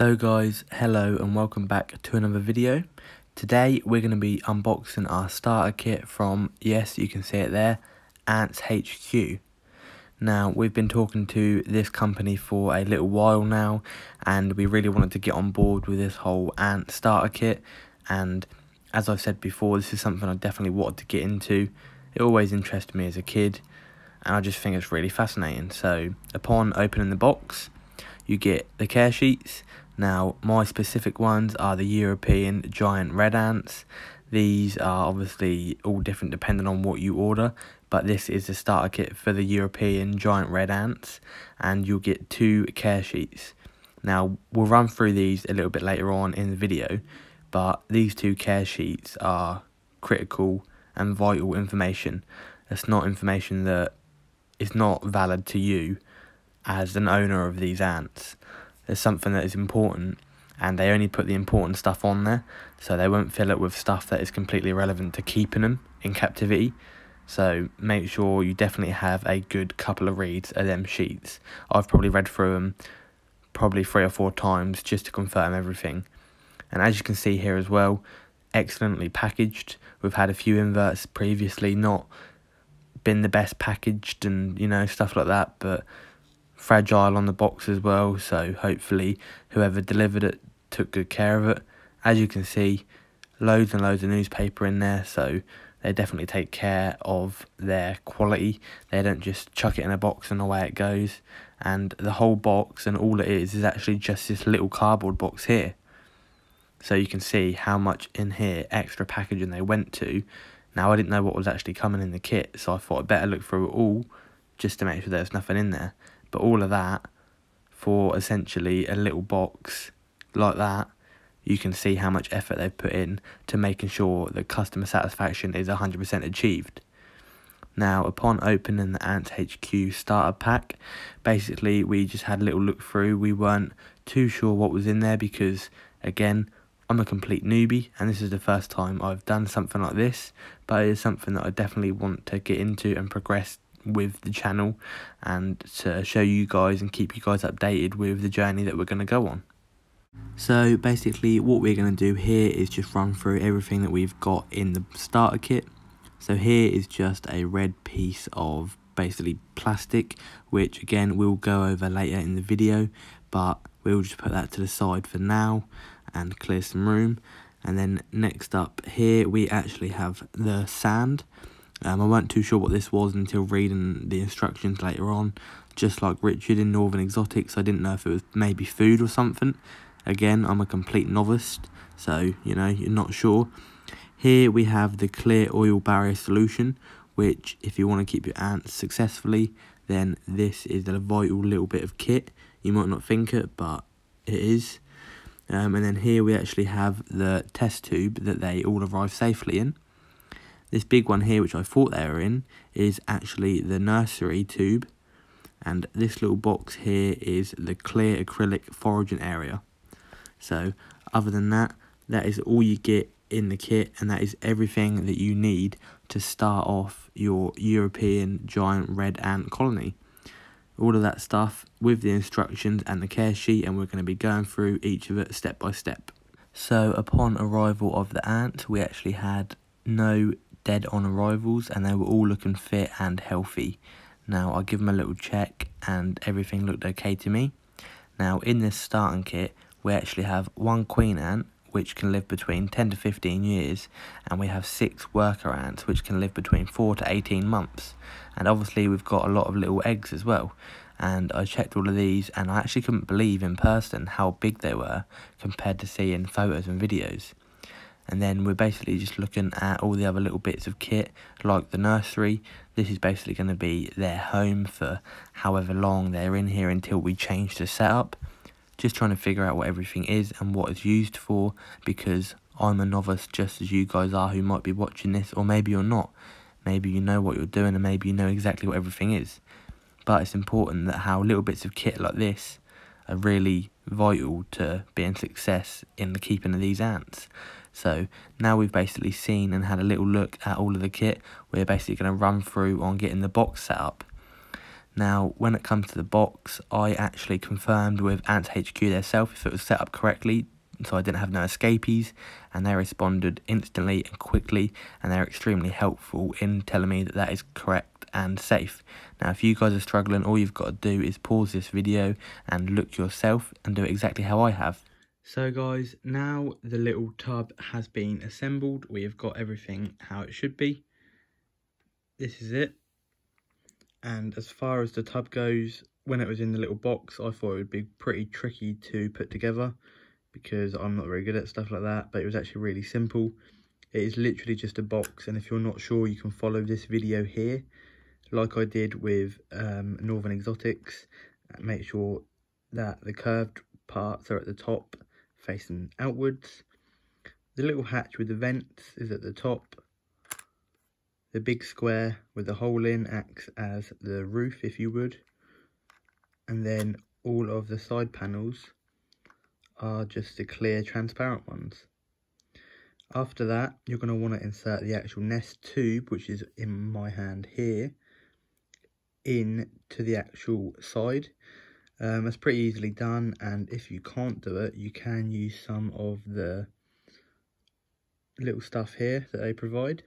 So guys, hello and welcome back to another video. Today we're going to be unboxing our starter kit from, yes you can see it there, Ants HQ. Now we've been talking to this company for a little while now and we really wanted to get on board with this whole Ant starter kit and as I've said before this is something I definitely wanted to get into. It always interested me as a kid and I just think it's really fascinating. So upon opening the box you get the care sheets now, my specific ones are the European giant red ants. These are obviously all different depending on what you order, but this is the starter kit for the European giant red ants, and you'll get two care sheets. Now, we'll run through these a little bit later on in the video, but these two care sheets are critical and vital information. It's not information that is not valid to you as an owner of these ants there's something that is important and they only put the important stuff on there. So they won't fill it with stuff that is completely irrelevant to keeping them in captivity. So make sure you definitely have a good couple of reads of them sheets. I've probably read through them probably three or four times just to confirm everything. And as you can see here as well excellently packaged. We've had a few inverts previously not been the best packaged and you know stuff like that but fragile on the box as well so hopefully whoever delivered it took good care of it. As you can see loads and loads of newspaper in there so they definitely take care of their quality. They don't just chuck it in a box and away it goes. And the whole box and all it is is actually just this little cardboard box here. So you can see how much in here extra packaging they went to. Now I didn't know what was actually coming in the kit so I thought I'd better look through it all just to make sure there's nothing in there but all of that for essentially a little box like that, you can see how much effort they've put in to making sure that customer satisfaction is 100% achieved. Now, upon opening the Ants HQ starter pack, basically we just had a little look through. We weren't too sure what was in there because, again, I'm a complete newbie and this is the first time I've done something like this, but it is something that I definitely want to get into and progress with the channel and to show you guys and keep you guys updated with the journey that we're going to go on. So basically what we're going to do here is just run through everything that we've got in the starter kit. So here is just a red piece of basically plastic which again we'll go over later in the video but we'll just put that to the side for now and clear some room and then next up here we actually have the sand um, I weren't too sure what this was until reading the instructions later on. Just like Richard in Northern Exotics, I didn't know if it was maybe food or something. Again, I'm a complete novice, so, you know, you're not sure. Here we have the clear oil barrier solution, which if you want to keep your ants successfully, then this is a vital little bit of kit. You might not think it, but it is. Um, and then here we actually have the test tube that they all arrive safely in. This big one here, which I thought they were in, is actually the nursery tube. And this little box here is the clear acrylic foraging area. So, other than that, that is all you get in the kit. And that is everything that you need to start off your European giant red ant colony. All of that stuff with the instructions and the care sheet. And we're going to be going through each of it step by step. So upon arrival of the ant, we actually had no dead on arrivals and they were all looking fit and healthy. Now I give them a little check and everything looked okay to me. Now in this starting kit we actually have one queen ant which can live between 10 to 15 years and we have six worker ants which can live between 4 to 18 months and obviously we've got a lot of little eggs as well and I checked all of these and I actually couldn't believe in person how big they were compared to seeing photos and videos and then we're basically just looking at all the other little bits of kit like the nursery. This is basically going to be their home for however long they're in here until we change the setup. Just trying to figure out what everything is and what it's used for because I'm a novice just as you guys are who might be watching this or maybe you're not. Maybe you know what you're doing and maybe you know exactly what everything is. But it's important that how little bits of kit like this are really vital to being success in the keeping of these ants so now we've basically seen and had a little look at all of the kit, we're basically going to run through on getting the box set up. Now, when it comes to the box, I actually confirmed with Ants HQ themselves if it was set up correctly, so I didn't have no escapees, and they responded instantly and quickly, and they're extremely helpful in telling me that that is correct and safe. Now, if you guys are struggling, all you've got to do is pause this video and look yourself and do exactly how I have. So guys, now the little tub has been assembled. We have got everything how it should be. This is it. And as far as the tub goes, when it was in the little box, I thought it would be pretty tricky to put together because I'm not very good at stuff like that, but it was actually really simple. It is literally just a box, and if you're not sure, you can follow this video here, like I did with um, Northern Exotics. Make sure that the curved parts are at the top facing outwards. The little hatch with the vents is at the top. The big square with the hole in acts as the roof, if you would. And then all of the side panels are just the clear transparent ones. After that, you're going to want to insert the actual nest tube, which is in my hand here, in to the actual side. Um, it's pretty easily done and if you can't do it you can use some of the little stuff here that they provide.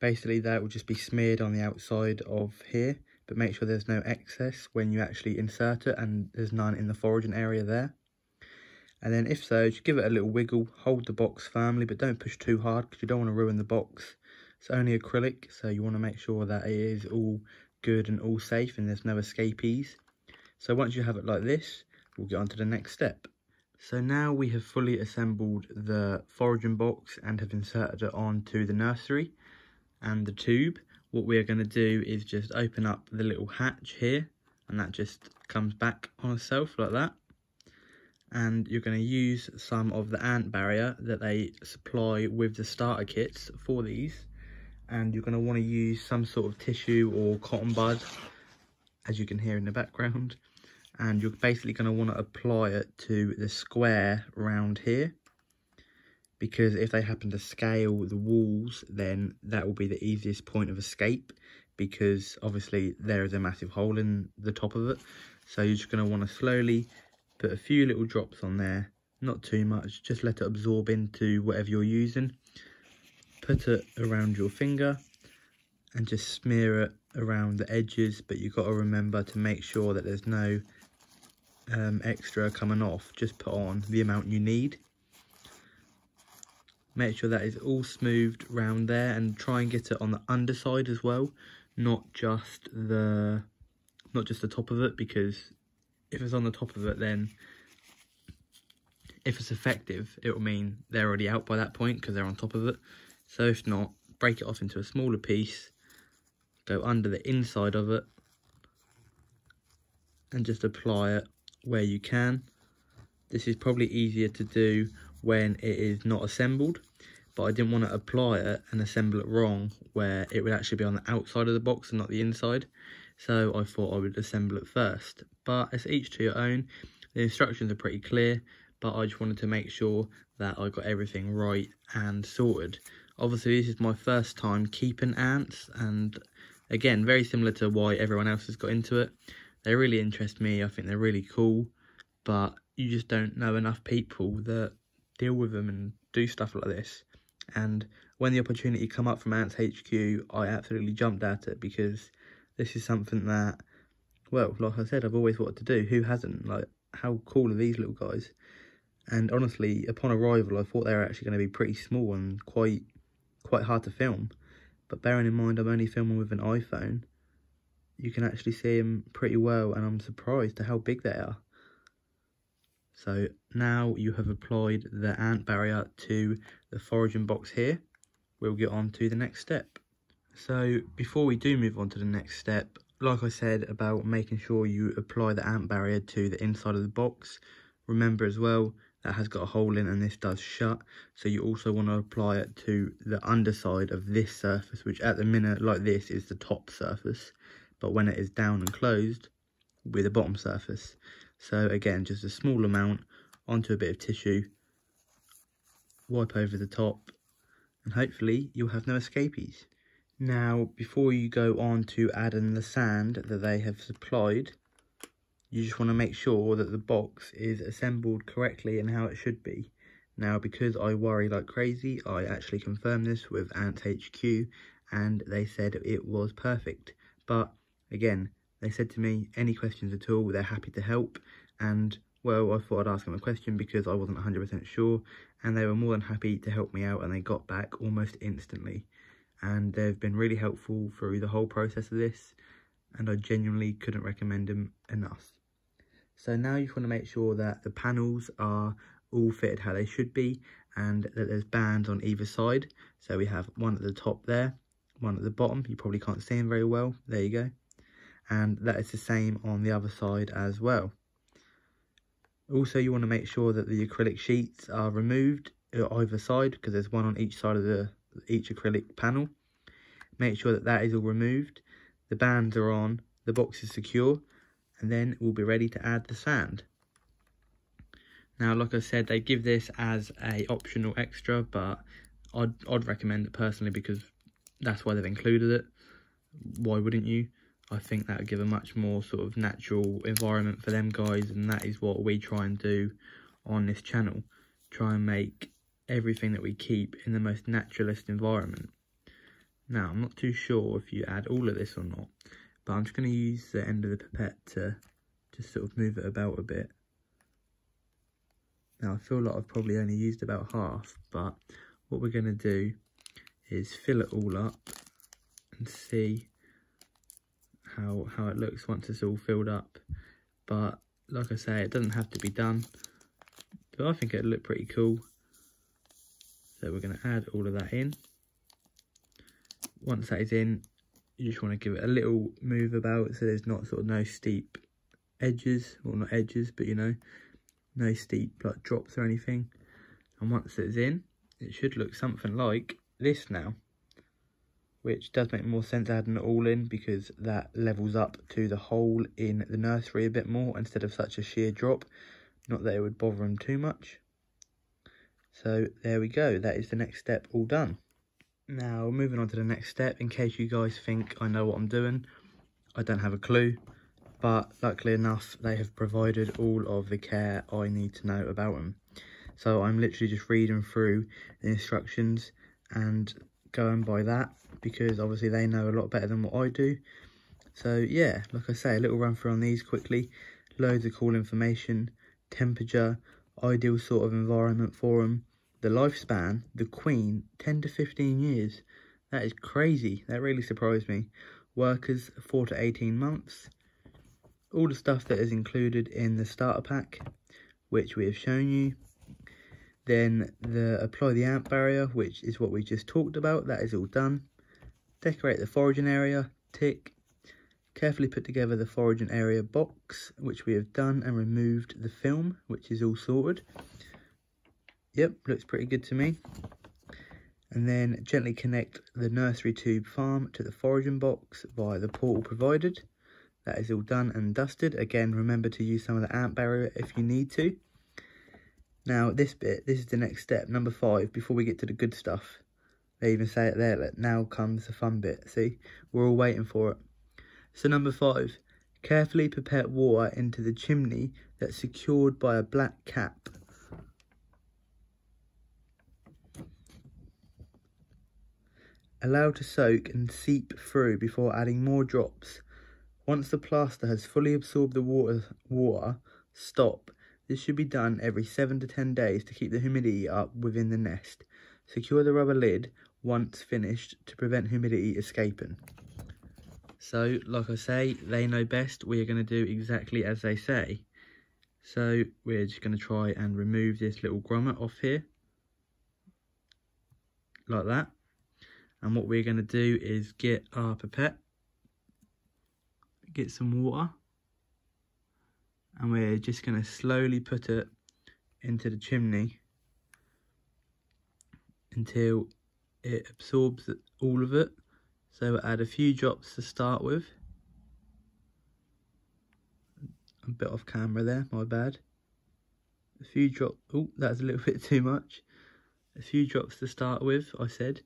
Basically that will just be smeared on the outside of here but make sure there's no excess when you actually insert it and there's none in the foraging area there. And then if so, just give it a little wiggle, hold the box firmly but don't push too hard because you don't want to ruin the box. It's only acrylic so you want to make sure that it is all good and all safe and there's no escapees. So once you have it like this, we'll get on to the next step. So now we have fully assembled the foraging box and have inserted it onto the nursery and the tube. What we are going to do is just open up the little hatch here and that just comes back on itself like that. And you're going to use some of the ant barrier that they supply with the starter kits for these. And you're going to want to use some sort of tissue or cotton bud, as you can hear in the background and you're basically going to want to apply it to the square round here. Because if they happen to scale the walls then that will be the easiest point of escape because obviously there is a massive hole in the top of it. So you're just going to want to slowly put a few little drops on there not too much just let it absorb into whatever you're using. Put it around your finger and just smear it around the edges but you've got to remember to make sure that there's no um, extra coming off, just put on the amount you need. Make sure that is all smoothed round there and try and get it on the underside as well, not just the not just the top of it because if it's on the top of it then if it's effective it will mean they're already out by that point because they're on top of it. So if not, break it off into a smaller piece, go under the inside of it and just apply it where you can. This is probably easier to do when it is not assembled, but I didn't want to apply it and assemble it wrong where it would actually be on the outside of the box and not the inside. So I thought I would assemble it first, but it's each to your own. The instructions are pretty clear, but I just wanted to make sure that I got everything right and sorted. Obviously, this is my first time keeping ants, and again, very similar to why everyone else has got into it. They really interest me. I think they're really cool, but you just don't know enough people that deal with them and do stuff like this. And when the opportunity come up from Ants HQ, I absolutely jumped at it because this is something that, well, like I said, I've always wanted to do. Who hasn't? Like, how cool are these little guys? And honestly, upon arrival, I thought they were actually going to be pretty small and quite, quite hard to film. But bearing in mind I'm only filming with an iPhone, you can actually see them pretty well and I'm surprised at how big they are. So now you have applied the ant barrier to the foraging box here, we'll get on to the next step. So before we do move on to the next step, like I said about making sure you apply the ant barrier to the inside of the box, remember as well that has got a hole in and this does shut so you also want to apply it to the underside of this surface which at the minute like this is the top surface but when it is down and closed with a bottom surface. So again, just a small amount onto a bit of tissue, wipe over the top, and hopefully you'll have no escapees. Now, before you go on to add in the sand that they have supplied, you just want to make sure that the box is assembled correctly and how it should be. Now, because I worry like crazy, I actually confirmed this with Ant HQ and they said it was perfect. But again, they said to me, any questions at all, they're happy to help. And well, I thought I'd ask them a question because I wasn't 100% sure. And they were more than happy to help me out and they got back almost instantly and they've been really helpful through the whole process of this and I genuinely couldn't recommend them enough. So now you want to make sure that the panels are all fitted how they should be and that there's bands on either side. So we have one at the top there, one at the bottom, you probably can't see them very well, there you go. And that is the same on the other side as well. Also you want to make sure that the acrylic sheets are removed uh, either side because there's one on each side of the each acrylic panel. Make sure that that is all removed. The bands are on, the box is secure, and then we'll be ready to add the sand. Now, like I said, they give this as a optional extra, but I'd, I'd recommend it personally because that's why they've included it. Why wouldn't you? I think that would give a much more sort of natural environment for them guys, and that is what we try and do on this channel. Try and make everything that we keep in the most naturalist environment. Now, I'm not too sure if you add all of this or not, but I'm just going to use the end of the pipette to just sort of move it about a bit. Now, I feel like I've probably only used about half, but what we're going to do is fill it all up and see how how it looks once it's all filled up. But like I say, it doesn't have to be done, but I think it'll look pretty cool. So we're going to add all of that in. Once that is in, you just want to give it a little move about so there's not sort of no steep edges, well not edges, but you know, no steep like drops or anything. And once it's in, it should look something like this now. Which does make more sense adding it all in because that levels up to the hole in the nursery a bit more instead of such a sheer drop. Not that it would bother them too much. So there we go, that is the next step all done. Now moving on to the next step, in case you guys think I know what I'm doing, I don't have a clue, but luckily enough they have provided all of the care I need to know about them. So I'm literally just reading through the instructions and going by that because obviously they know a lot better than what I do. So yeah, like I say, a little run through on these quickly. Loads of cool information, temperature, ideal sort of environment for them. The lifespan, the Queen, 10 to 15 years. That is crazy. That really surprised me. Workers, 4 to 18 months. All the stuff that is included in the starter pack, which we have shown you. Then the apply the ant barrier, which is what we just talked about. That is all done. Decorate the foraging area, tick. Carefully put together the foraging area box, which we have done, and removed the film, which is all sorted. Yep, looks pretty good to me. And then gently connect the nursery tube farm to the foraging box via the portal provided. That is all done and dusted. Again, remember to use some of the ant barrier if you need to. Now, this bit, this is the next step, number five, before we get to the good stuff. They even say it there, that now comes the fun bit. See, we're all waiting for it. So number five, carefully prepare water into the chimney that's secured by a black cap. Allow to soak and seep through before adding more drops. Once the plaster has fully absorbed the water, water, stop. This should be done every 7 to 10 days to keep the humidity up within the nest. Secure the rubber lid once finished to prevent humidity escaping. So, like I say, they know best. We are going to do exactly as they say. So, we're just going to try and remove this little grommet off here. Like that. And what we're going to do is get our pipette, get some water, and we're just going to slowly put it into the chimney until it absorbs all of it so we'll add a few drops to start with. A bit off camera there, my bad. A few drops, oh, that's a little bit too much. A few drops to start with, I said.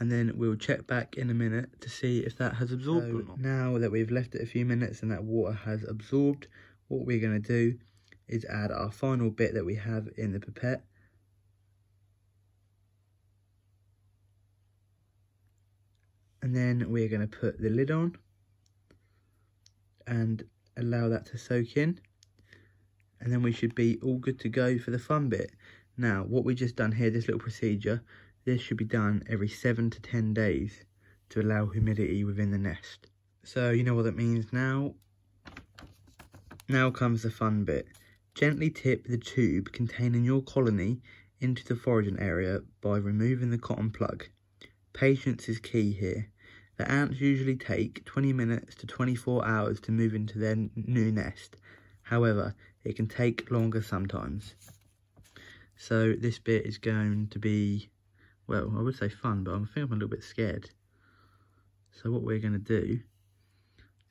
and then we'll check back in a minute to see if that has absorbed so or not. Now that we've left it a few minutes and that water has absorbed, what we're going to do is add our final bit that we have in the pipette. And then we're going to put the lid on and allow that to soak in. And then we should be all good to go for the fun bit. Now, what we just done here, this little procedure, this should be done every 7 to 10 days to allow humidity within the nest. So you know what that means now? Now comes the fun bit. Gently tip the tube containing your colony into the foraging area by removing the cotton plug. Patience is key here. The ants usually take 20 minutes to 24 hours to move into their new nest. However, it can take longer sometimes. So this bit is going to be, well, I would say fun, but I think I'm a little bit scared. So what we're going to do,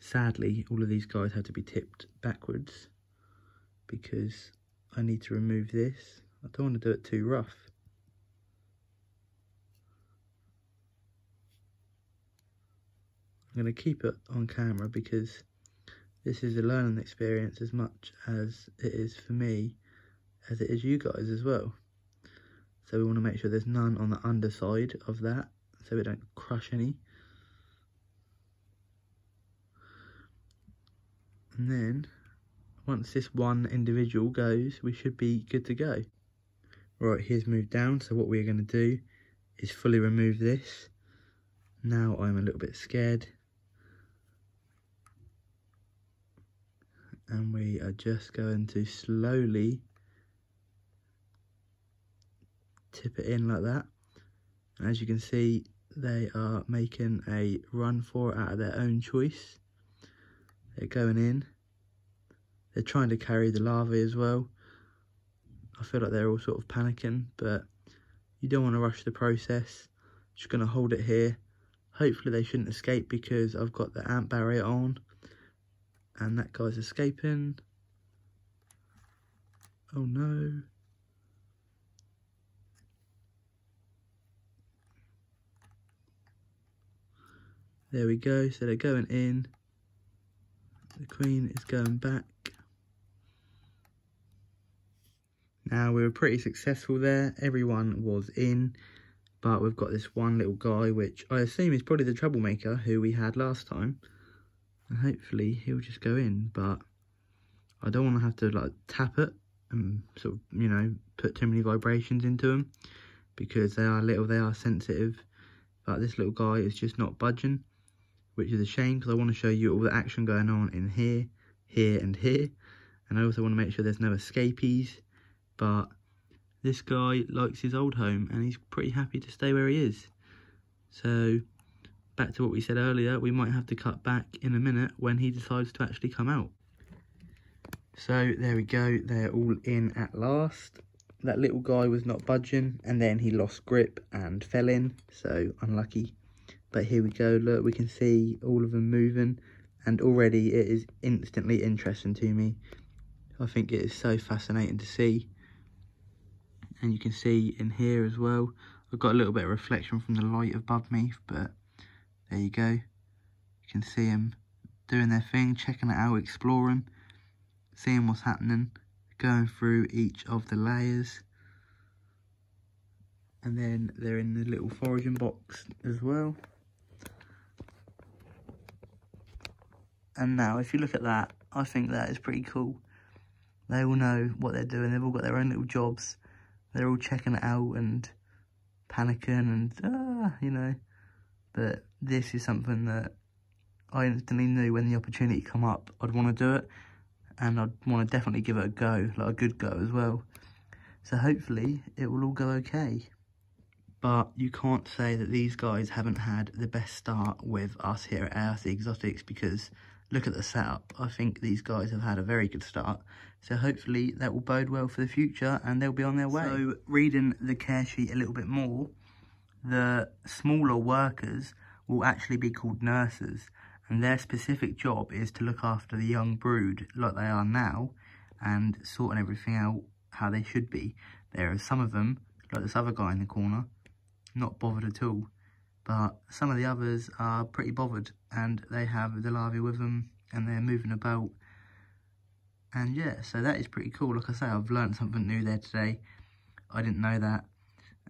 sadly, all of these guys have to be tipped backwards because I need to remove this. I don't want to do it too rough. I'm going to keep it on camera because this is a learning experience as much as it is for me as it is you guys as well. So we want to make sure there's none on the underside of that so we don't crush any. And then once this one individual goes, we should be good to go. Right, here's moved down. So what we're going to do is fully remove this. Now I'm a little bit scared. And we are just going to slowly tip it in like that. And as you can see, they are making a run for it out of their own choice. They're going in. They're trying to carry the larvae as well. I feel like they're all sort of panicking, but you don't want to rush the process. Just going to hold it here. Hopefully they shouldn't escape because I've got the ant barrier on. And that guy's escaping. Oh no. There we go, so they're going in. The queen is going back. Now we were pretty successful there. Everyone was in, but we've got this one little guy, which I assume is probably the troublemaker who we had last time. And hopefully he'll just go in, but I don't want to have to like tap it and sort of, you know, put too many vibrations into them because they are little, they are sensitive. But this little guy is just not budging which is a shame because I want to show you all the action going on in here, here and here. And I also want to make sure there's no escapees. But this guy likes his old home and he's pretty happy to stay where he is. So back to what we said earlier, we might have to cut back in a minute when he decides to actually come out. So there we go, they're all in at last. That little guy was not budging and then he lost grip and fell in, so unlucky. But here we go, look, we can see all of them moving. And already it is instantly interesting to me. I think it is so fascinating to see. And you can see in here as well. I've got a little bit of reflection from the light above me, but there you go. You can see them doing their thing, checking it out, exploring, seeing what's happening, going through each of the layers. And then they're in the little foraging box as well. And now, if you look at that, I think that is pretty cool. They all know what they're doing. They've all got their own little jobs. They're all checking it out and panicking and, ah, you know. But this is something that I instantly knew when the opportunity come up, I'd want to do it. And I'd want to definitely give it a go, like a good go as well. So hopefully it will all go okay. But you can't say that these guys haven't had the best start with us here at ARC Exotics because look at the setup. I think these guys have had a very good start. So hopefully that will bode well for the future and they'll be on their way. So reading the care sheet a little bit more, the smaller workers will actually be called nurses and their specific job is to look after the young brood like they are now and sorting everything out how they should be. There are some of them, like this other guy in the corner, not bothered at all. But some of the others are pretty bothered and they have the larvae with them and they're moving about and yeah so that is pretty cool like I say I've learned something new there today I didn't know that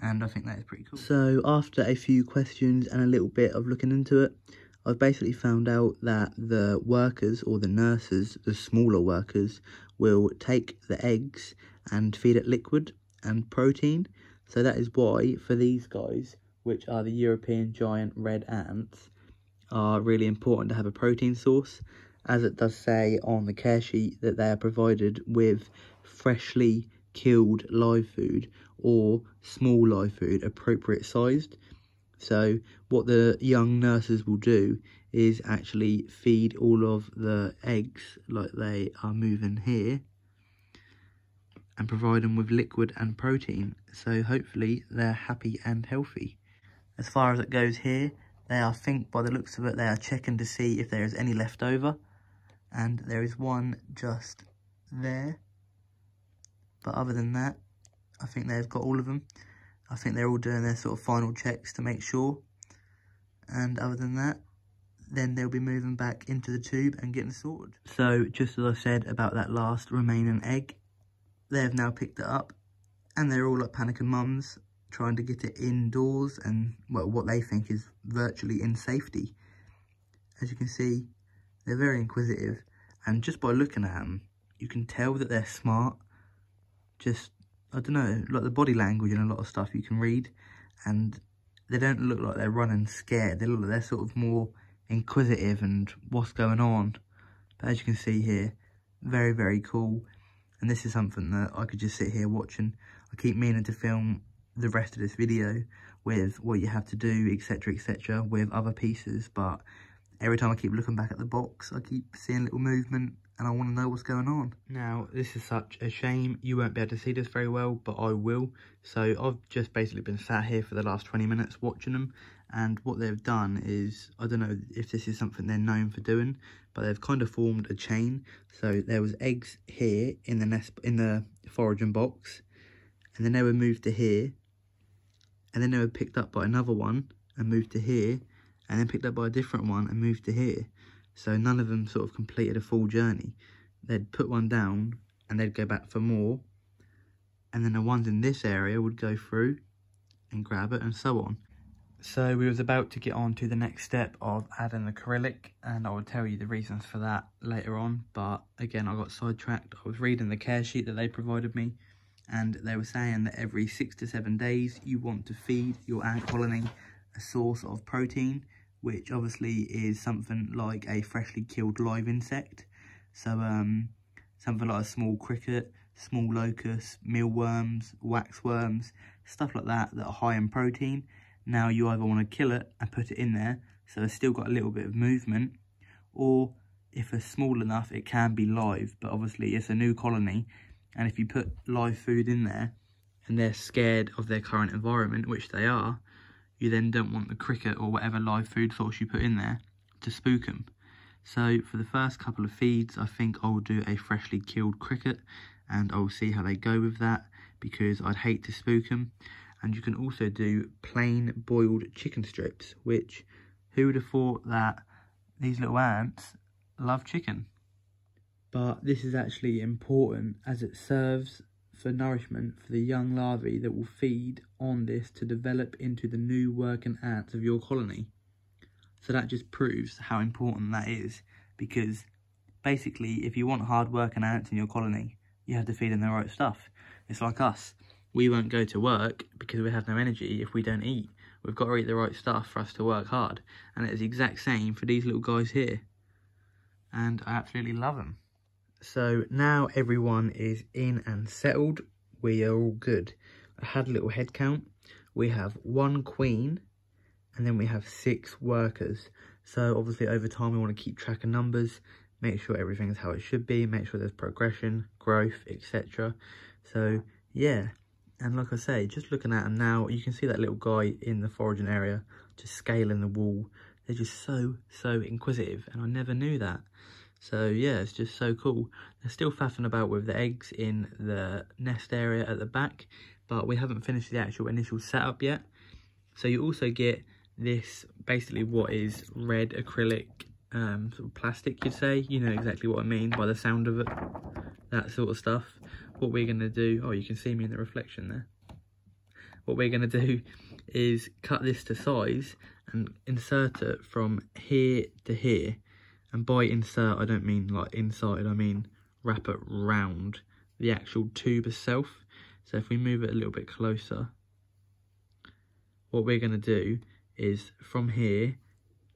and I think that is pretty cool. So after a few questions and a little bit of looking into it I've basically found out that the workers or the nurses, the smaller workers, will take the eggs and feed it liquid and protein. So that is why for these guys, which are the European giant red ants, are really important to have a protein source. As it does say on the care sheet that they are provided with freshly killed live food or small live food appropriate sized so what the young nurses will do is actually feed all of the eggs like they are moving here and provide them with liquid and protein. So hopefully they're happy and healthy. As far as it goes here, they are, I think by the looks of it, they are checking to see if there is any left over. And there is one just there. But other than that, I think they've got all of them. I think they're all doing their sort of final checks to make sure. And other than that, then they'll be moving back into the tube and getting sorted. So just as I said about that last remaining egg, they've now picked it up and they're all like panicking mums trying to get it indoors and well, what they think is virtually in safety. As you can see, they're very inquisitive and just by looking at them, you can tell that they're smart. Just I don't know, like the body language and a lot of stuff you can read, and they don't look like they're running scared. They look like they're sort of more inquisitive and what's going on. But as you can see here, very, very cool. And this is something that I could just sit here watching. I keep meaning to film the rest of this video with what you have to do, etc, etc, with other pieces. But every time I keep looking back at the box, I keep seeing little movement and I want to know what's going on. Now, this is such a shame. You won't be able to see this very well, but I will. So I've just basically been sat here for the last 20 minutes watching them. And what they've done is, I don't know if this is something they're known for doing, but they've kind of formed a chain. So there was eggs here in the nest, in the foraging box. And then they were moved to here. And then they were picked up by another one and moved to here. And then picked up by a different one and moved to here. So none of them sort of completed a full journey. They'd put one down and they'd go back for more. And then the ones in this area would go through and grab it and so on. So we was about to get on to the next step of adding the acrylic and I will tell you the reasons for that later on. But again, I got sidetracked. I was reading the care sheet that they provided me and they were saying that every six to seven days you want to feed your ant colony a source of protein which obviously is something like a freshly killed live insect. So um, something like a small cricket, small locust, mealworms, waxworms, stuff like that that are high in protein. Now you either want to kill it and put it in there so it's still got a little bit of movement or if it's small enough it can be live but obviously it's a new colony and if you put live food in there and they're scared of their current environment, which they are, you then don't want the cricket or whatever live food source you put in there to spook them. So for the first couple of feeds, I think I'll do a freshly killed cricket and I'll see how they go with that because I'd hate to spook them. And you can also do plain boiled chicken strips, which who would have thought that these little ants love chicken? But this is actually important as it serves for nourishment for the young larvae that will feed on this to develop into the new working ants of your colony. So that just proves how important that is because basically if you want hard working ants in your colony, you have to feed them the right stuff. It's like us. We won't go to work because we have no energy if we don't eat. We've got to eat the right stuff for us to work hard. And it's the exact same for these little guys here. And I absolutely love them. So now everyone is in and settled. We are all good. I had a little head count. We have one queen and then we have six workers. So obviously over time we want to keep track of numbers, make sure everything is how it should be, make sure there's progression, growth, etc. So yeah, and like I say, just looking at them now, you can see that little guy in the foraging area just scaling the wall. They're just so, so inquisitive and I never knew that. So yeah, it's just so cool. They're still faffing about with the eggs in the nest area at the back, but we haven't finished the actual initial setup yet. So you also get this basically what is red acrylic um, sort of plastic, you'd say. You know exactly what I mean by the sound of it, that sort of stuff. What we're going to do, oh, you can see me in the reflection there. What we're going to do is cut this to size and insert it from here to here. And by insert, I don't mean like inside, I mean wrap it round the actual tube itself. So if we move it a little bit closer, what we're going to do is from here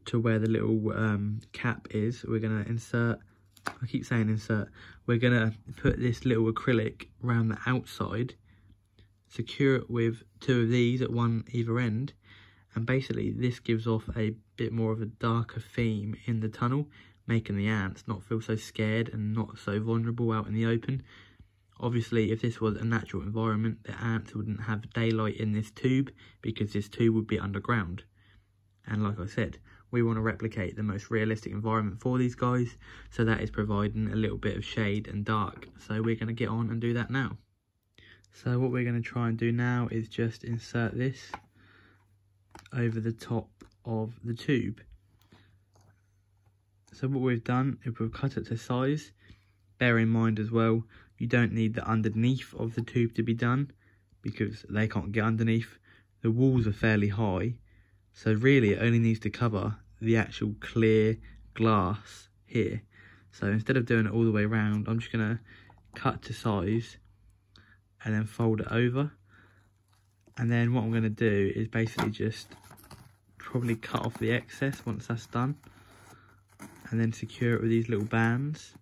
to where the little um, cap is, we're going to insert, I keep saying insert, we're going to put this little acrylic around the outside, secure it with two of these at one either end, and basically this gives off a bit more of a darker theme in the tunnel, making the ants not feel so scared and not so vulnerable out in the open. Obviously, if this was a natural environment, the ants wouldn't have daylight in this tube because this tube would be underground. And like I said, we want to replicate the most realistic environment for these guys. So that is providing a little bit of shade and dark. So we're going to get on and do that now. So what we're going to try and do now is just insert this over the top of the tube. So what we've done is we've cut it to size. Bear in mind as well, you don't need the underneath of the tube to be done because they can't get underneath. The walls are fairly high so really it only needs to cover the actual clear glass here. So instead of doing it all the way around, I'm just gonna cut to size and then fold it over. And then what I'm gonna do is basically just probably cut off the excess once that's done. And then secure it with these little bands.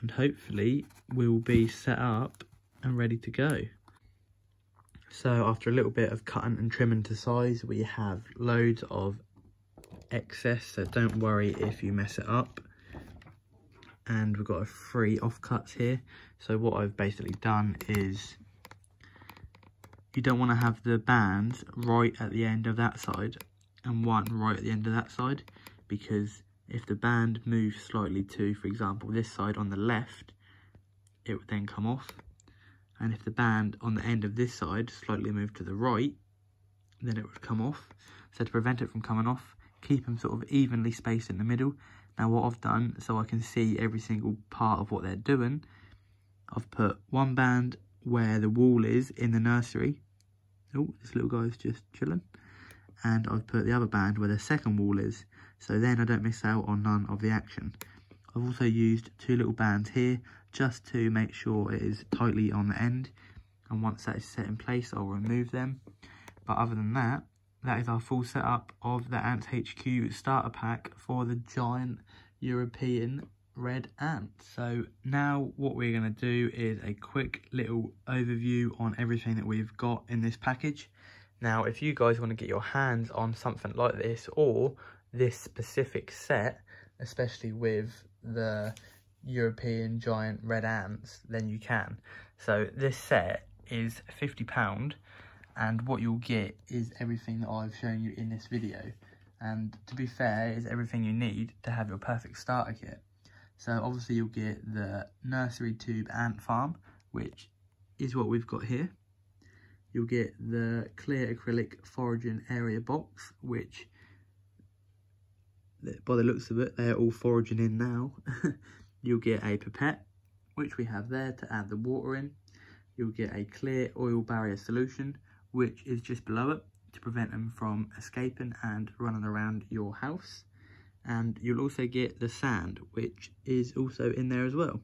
And hopefully we'll be set up and ready to go. So after a little bit of cutting and trimming to size, we have loads of excess, so don't worry if you mess it up. And we've got a free offcuts here. So what I've basically done is you don't want to have the bands right at the end of that side and one right at the end of that side because if the band moves slightly to, for example, this side on the left, it would then come off. And if the band on the end of this side slightly moved to the right then it would come off. So to prevent it from coming off keep them sort of evenly spaced in the middle. Now what I've done so I can see every single part of what they're doing I've put one band where the wall is in the nursery. Oh this little guy's just chilling and I've put the other band where the second wall is so then I don't miss out on none of the action I've also used two little bands here just to make sure it is tightly on the end. And once that is set in place, I'll remove them. But other than that, that is our full setup of the Ants HQ starter pack for the giant European red ant. So now what we're going to do is a quick little overview on everything that we've got in this package. Now, if you guys want to get your hands on something like this or this specific set, especially with the European giant red ants, then you can. So this set is £50 and what you'll get is everything that I've shown you in this video. And to be fair, is everything you need to have your perfect starter kit. So obviously you'll get the nursery tube ant farm, which is what we've got here. You'll get the clear acrylic foraging area box, which by the looks of it, they're all foraging in now. You'll get a pipette, which we have there to add the water in. You'll get a clear oil barrier solution, which is just below it to prevent them from escaping and running around your house. And you'll also get the sand, which is also in there as well.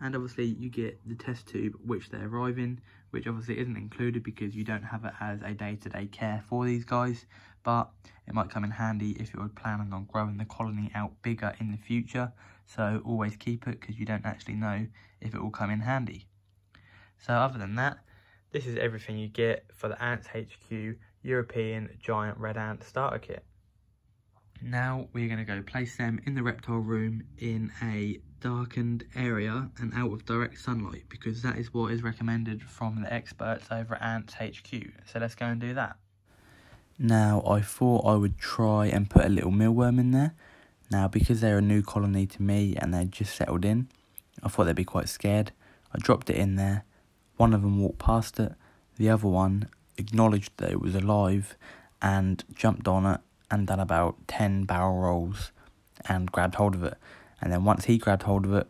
And obviously you get the test tube, which they arrive in, which obviously isn't included because you don't have it as a day-to-day -day care for these guys but it might come in handy if you're planning on growing the colony out bigger in the future. So always keep it because you don't actually know if it will come in handy. So other than that this is everything you get for the ants hq european giant red ant starter kit now we're going to go place them in the reptile room in a darkened area and out of direct sunlight because that is what is recommended from the experts over at Ants HQ. So let's go and do that. Now I thought I would try and put a little mealworm in there. Now because they're a new colony to me and they're just settled in, I thought they'd be quite scared. I dropped it in there. One of them walked past it. The other one acknowledged that it was alive and jumped on it and done about 10 barrel rolls and grabbed hold of it. And then once he grabbed hold of it,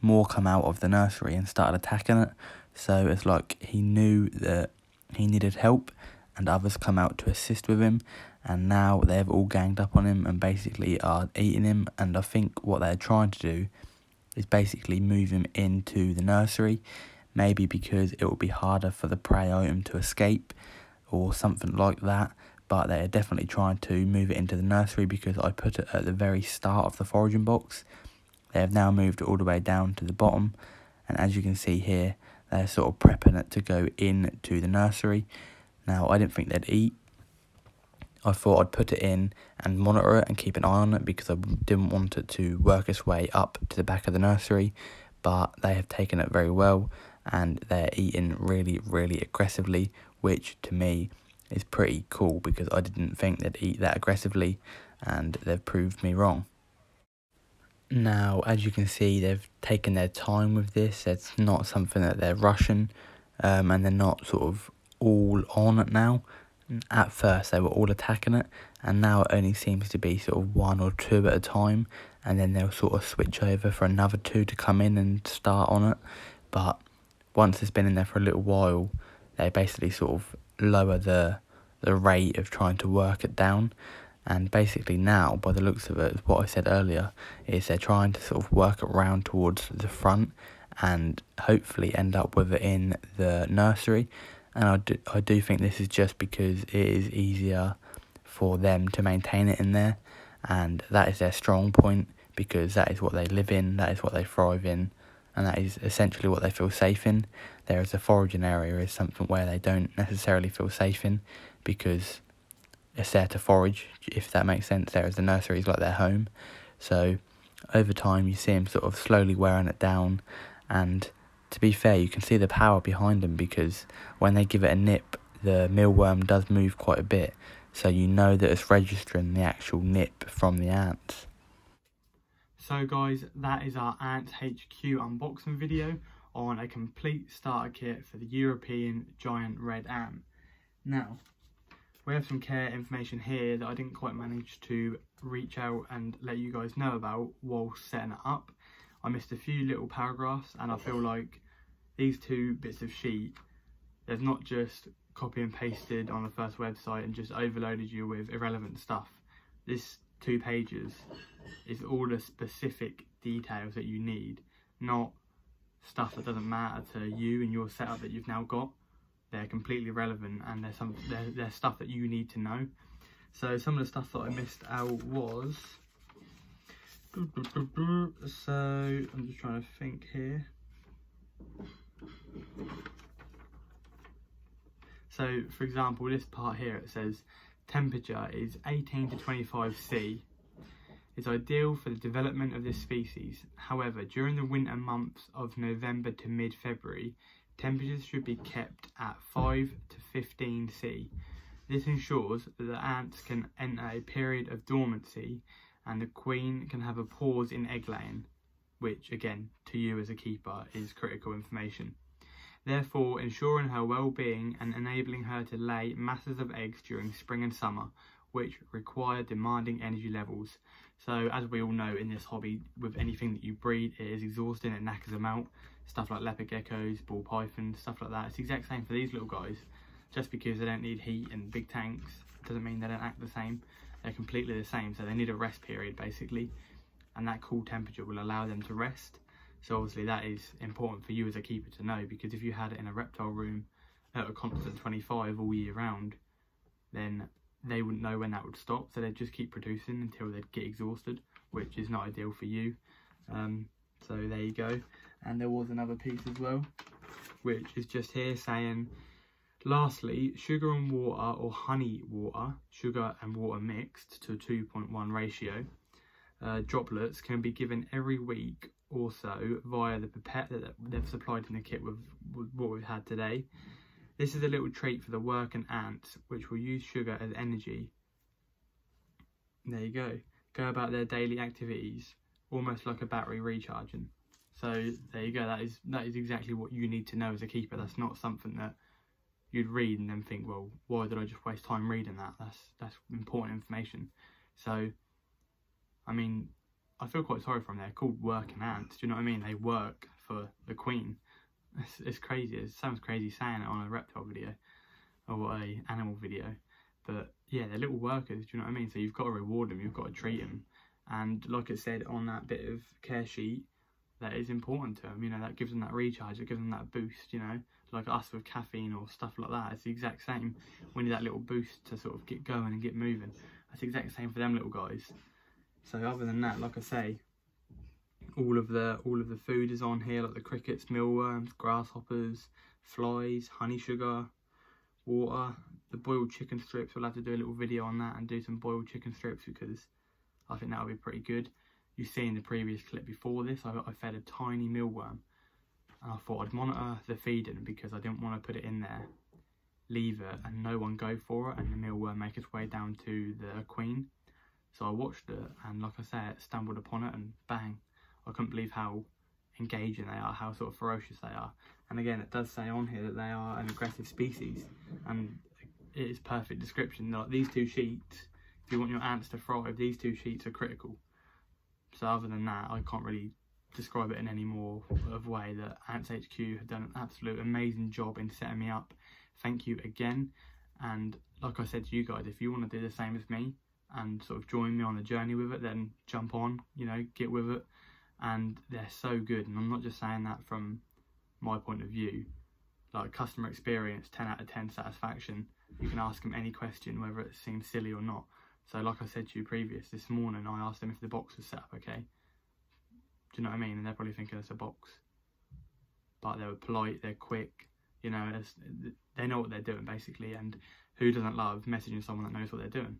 more come out of the nursery and started attacking it. So it's like he knew that he needed help and others come out to assist with him and now they've all ganged up on him and basically are eating him and I think what they're trying to do is basically move him into the nursery maybe because it will be harder for the prey item to escape or something like that but they're definitely trying to move it into the nursery because I put it at the very start of the foraging box. They have now moved all the way down to the bottom and as you can see here they're sort of prepping it to go into the nursery. Now I didn't think they'd eat. I thought I'd put it in and monitor it and keep an eye on it because I didn't want it to work its way up to the back of the nursery but they have taken it very well and they're eating really really aggressively which to me is pretty cool because I didn't think they'd eat that aggressively and they've proved me wrong. Now, as you can see, they've taken their time with this. It's not something that they're rushing um, and they're not sort of all on it now. At first, they were all attacking it, and now it only seems to be sort of one or two at a time, and then they'll sort of switch over for another two to come in and start on it. But once it's been in there for a little while, they basically sort of lower the the rate of trying to work it down. And basically now, by the looks of it, what I said earlier, is they're trying to sort of work around towards the front and hopefully end up with it in the nursery. And I do, I do think this is just because it is easier for them to maintain it in there. And that is their strong point because that is what they live in, that is what they thrive in and that is essentially what they feel safe in. Whereas a foraging area is something where they don't necessarily feel safe in because it's there to forage, if that makes sense. There is the nursery is like their home. So over time, you see them sort of slowly wearing it down. And to be fair, you can see the power behind them because when they give it a nip, the mealworm does move quite a bit. So you know that it's registering the actual nip from the ants. So guys, that is our Ants HQ unboxing video on a complete starter kit for the European Giant Red Ant. Now, we have some care information here that I didn't quite manage to reach out and let you guys know about while setting it up. I missed a few little paragraphs and I feel like these two bits of sheet, they've not just copy and pasted on the first website and just overloaded you with irrelevant stuff. This two pages is all the specific details that you need, not stuff that doesn't matter to you and your setup that you've now got. They're completely relevant and they're some they're, they're stuff that you need to know. So some of the stuff that I missed out was so I'm just trying to think here. So for example, this part here it says temperature is 18 to 25 C is ideal for the development of this species. However, during the winter months of November to mid-February, temperatures should be kept at 5 to 15 C. This ensures that the ants can enter a period of dormancy and the queen can have a pause in egg laying, which again, to you as a keeper, is critical information. Therefore, ensuring her well-being and enabling her to lay masses of eggs during spring and summer, which require demanding energy levels. So as we all know in this hobby, with anything that you breed, it is exhausting, it knackers them out. Stuff like leopard geckos, ball pythons, stuff like that. It's the exact same for these little guys. Just because they don't need heat and big tanks doesn't mean they don't act the same. They're completely the same, so they need a rest period basically. And that cool temperature will allow them to rest. So obviously that is important for you as a keeper to know because if you had it in a reptile room at a constant 25 all year round, then they wouldn't know when that would stop so they'd just keep producing until they'd get exhausted which is not ideal for you. Um, so there you go. And there was another piece as well which is just here saying lastly sugar and water or honey water sugar and water mixed to a 2.1 ratio. Uh, droplets can be given every week or so via the pipette that they've supplied in the kit with, with what we've had today this is a little treat for the working ants, which will use sugar as energy. There you go. Go about their daily activities, almost like a battery recharging. So there you go. That is that is exactly what you need to know as a keeper. That's not something that you'd read and then think, well, why did I just waste time reading that? That's that's important information. So, I mean, I feel quite sorry for them. They're called working ants. Do you know what I mean? They work for the queen. It's, it's crazy. It sounds crazy saying it on a reptile video or a animal video, but yeah, they're little workers. Do you know what I mean? So you've got to reward them. You've got to treat them. And like I said on that bit of care sheet, that is important to them. You know, that gives them that recharge. It gives them that boost. You know, like us with caffeine or stuff like that. It's the exact same. We need that little boost to sort of get going and get moving. That's the exact same for them little guys. So other than that, like I say, all of the all of the food is on here, like the crickets, mealworms, grasshoppers, flies, honey sugar, water. The boiled chicken strips, we'll have to do a little video on that and do some boiled chicken strips because I think that'll be pretty good. You see in the previous clip before this, I, I fed a tiny mealworm and I thought I'd monitor the feeding because I didn't want to put it in there, leave it and no one go for it and the mealworm make its way down to the queen. So I watched it and like I said, stumbled upon it and bang, I couldn't believe how engaging they are, how sort of ferocious they are. And again, it does say on here that they are an aggressive species and it is perfect description. Like these two sheets, if you want your ants to thrive, these two sheets are critical. So other than that, I can't really describe it in any more of way that Ants HQ have done an absolute amazing job in setting me up. Thank you again. And like I said to you guys, if you want to do the same as me and sort of join me on the journey with it, then jump on, you know, get with it. And they're so good. And I'm not just saying that from my point of view. Like customer experience, 10 out of 10 satisfaction. You can ask them any question, whether it seems silly or not. So like I said to you previous, this morning I asked them if the box was set up okay. Do you know what I mean? And they're probably thinking it's a box. But they were polite, they're quick, you know, they know what they're doing basically. And who doesn't love messaging someone that knows what they're doing?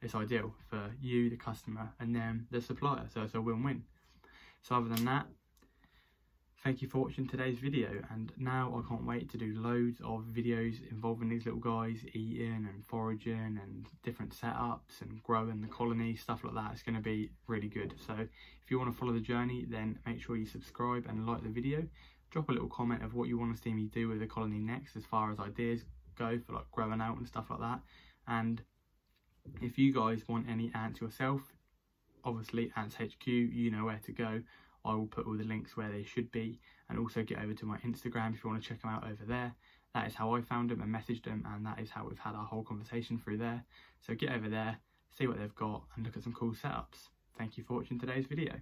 It's ideal for you, the customer, and then the supplier. So it's a win-win. So other than that, Thank you for watching today's video and now I can't wait to do loads of videos involving these little guys eating and foraging and different setups and growing the colony, stuff like that. It's going to be really good. So if you want to follow the journey then make sure you subscribe and like the video. Drop a little comment of what you want to see me do with the colony next as far as ideas go for like growing out and stuff like that. And if you guys want any ants yourself, obviously Ants HQ, you know where to go. I will put all the links where they should be and also get over to my Instagram if you want to check them out over there. That is how I found them and messaged them and that is how we've had our whole conversation through there. So get over there, see what they've got and look at some cool setups. Thank you for watching today's video.